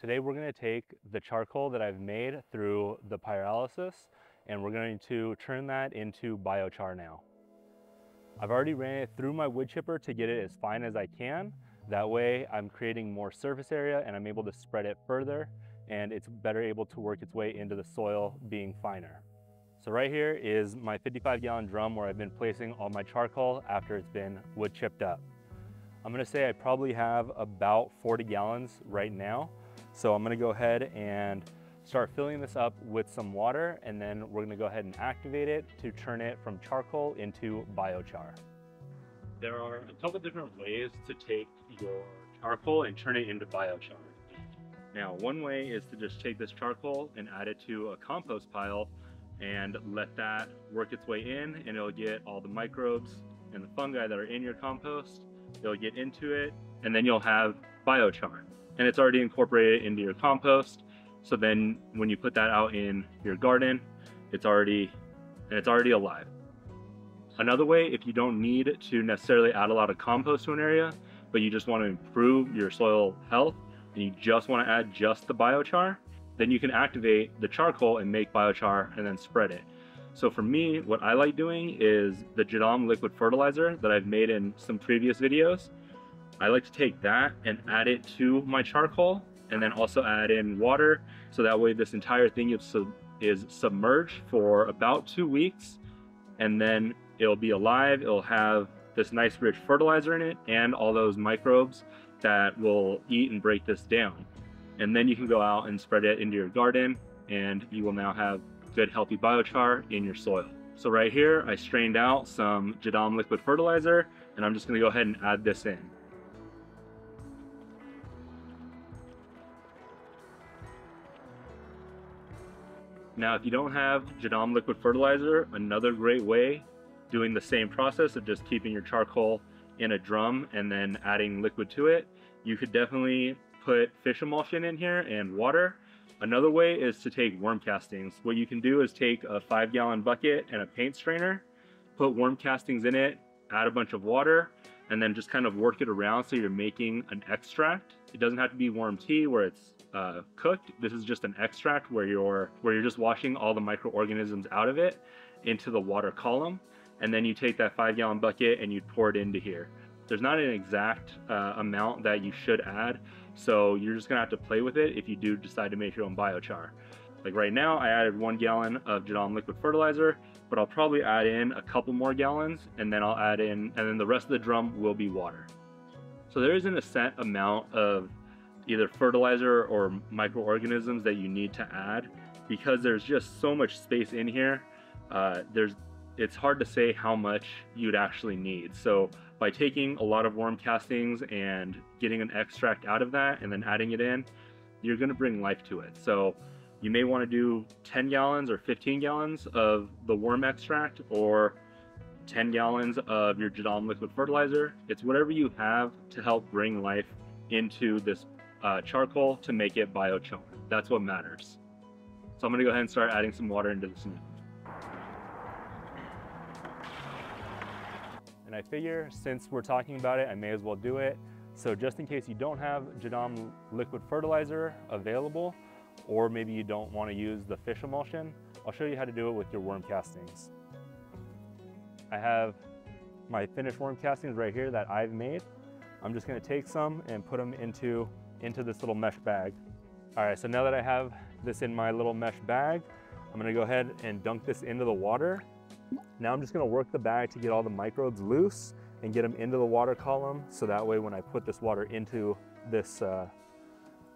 Today we're going to take the charcoal that I've made through the pyrolysis and we're going to turn that into biochar now. I've already ran it through my wood chipper to get it as fine as I can. That way I'm creating more surface area and I'm able to spread it further and it's better able to work its way into the soil being finer. So right here is my 55 gallon drum where I've been placing all my charcoal after it's been wood chipped up. I'm gonna say I probably have about 40 gallons right now. So I'm gonna go ahead and start filling this up with some water and then we're gonna go ahead and activate it to turn it from charcoal into biochar. There are a couple different ways to take your charcoal and turn it into biochar. Now, one way is to just take this charcoal and add it to a compost pile and let that work its way in and it'll get all the microbes and the fungi that are in your compost. It'll get into it and then you'll have biochar and it's already incorporated into your compost. So then when you put that out in your garden, it's already, and it's already alive. Another way, if you don't need to necessarily add a lot of compost to an area, but you just want to improve your soil health and you just want to add just the biochar, then you can activate the charcoal and make biochar and then spread it. So for me, what I like doing is the Jadam liquid fertilizer that I've made in some previous videos. I like to take that and add it to my charcoal and then also add in water. So that way this entire thing is, sub is submerged for about two weeks and then it'll be alive. It'll have this nice rich fertilizer in it and all those microbes that will eat and break this down. And then you can go out and spread it into your garden and you will now have good healthy biochar in your soil. So right here, I strained out some Jadam liquid fertilizer and I'm just gonna go ahead and add this in. Now, if you don't have Jadam liquid fertilizer, another great way, doing the same process of just keeping your charcoal in a drum and then adding liquid to it, you could definitely put fish emulsion in here and water. Another way is to take worm castings. What you can do is take a five gallon bucket and a paint strainer, put worm castings in it, add a bunch of water, and then just kind of work it around so you're making an extract. It doesn't have to be worm tea where it's uh, cooked. This is just an extract where you're where you're just washing all the microorganisms out of it into the water column, and then you take that five gallon bucket and you pour it into here. There's not an exact uh, amount that you should add, so you're just gonna have to play with it if you do decide to make your own biochar. Like right now, I added one gallon of Jadam liquid fertilizer, but I'll probably add in a couple more gallons, and then I'll add in, and then the rest of the drum will be water. So there isn't a set amount of either fertilizer or microorganisms that you need to add because there's just so much space in here. Uh, there's it's hard to say how much you'd actually need. So by taking a lot of worm castings and getting an extract out of that and then adding it in, you're gonna bring life to it. So you may wanna do 10 gallons or 15 gallons of the worm extract or 10 gallons of your Jadam liquid fertilizer. It's whatever you have to help bring life into this uh, charcoal to make it biochar. That's what matters. So I'm gonna go ahead and start adding some water into this now. And I figure since we're talking about it, I may as well do it. So just in case you don't have Jadam liquid fertilizer available, or maybe you don't wanna use the fish emulsion, I'll show you how to do it with your worm castings. I have my finished worm castings right here that I've made. I'm just gonna take some and put them into into this little mesh bag. All right, so now that I have this in my little mesh bag, I'm gonna go ahead and dunk this into the water. Now I'm just gonna work the bag to get all the microbes loose and get them into the water column. So that way when I put this water into this, uh,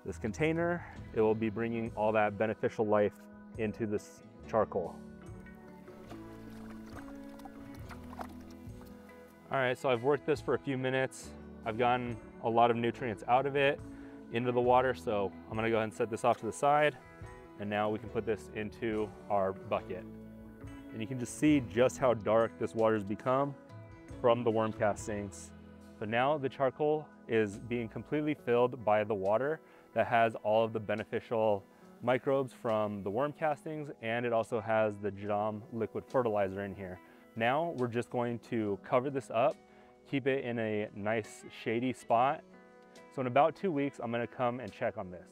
this container, it will be bringing all that beneficial life into this charcoal. All right, so I've worked this for a few minutes. I've gotten a lot of nutrients out of it into the water. So I'm gonna go ahead and set this off to the side. And now we can put this into our bucket. And you can just see just how dark this water's become from the worm castings. But now the charcoal is being completely filled by the water that has all of the beneficial microbes from the worm castings and it also has the Jadam liquid fertilizer in here. Now we're just going to cover this up, keep it in a nice shady spot so in about two weeks, I'm gonna come and check on this.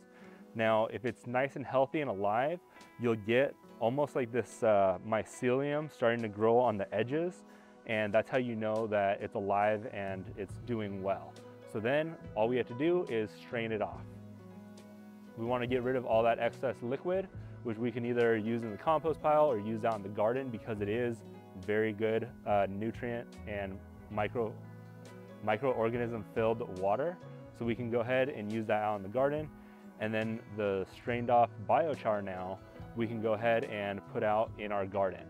Now, if it's nice and healthy and alive, you'll get almost like this uh, mycelium starting to grow on the edges. And that's how you know that it's alive and it's doing well. So then all we have to do is strain it off. We want to get rid of all that excess liquid, which we can either use in the compost pile or use out in the garden because it is very good uh, nutrient and micro microorganism filled water. So we can go ahead and use that out in the garden. And then the strained off biochar now, we can go ahead and put out in our garden.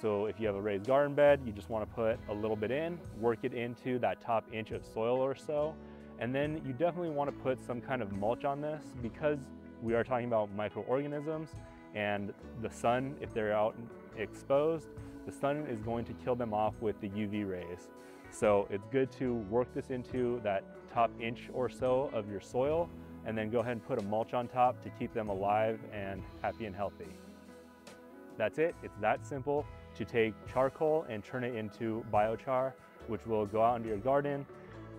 So if you have a raised garden bed, you just wanna put a little bit in, work it into that top inch of soil or so. And then you definitely wanna put some kind of mulch on this because we are talking about microorganisms and the sun, if they're out exposed, the sun is going to kill them off with the UV rays. So it's good to work this into that top inch or so of your soil and then go ahead and put a mulch on top to keep them alive and happy and healthy. That's it, it's that simple to take charcoal and turn it into biochar, which will go out into your garden,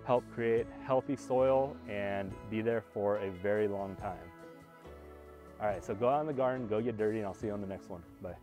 help create healthy soil and be there for a very long time. All right, so go out in the garden, go get dirty, and I'll see you on the next one. Bye.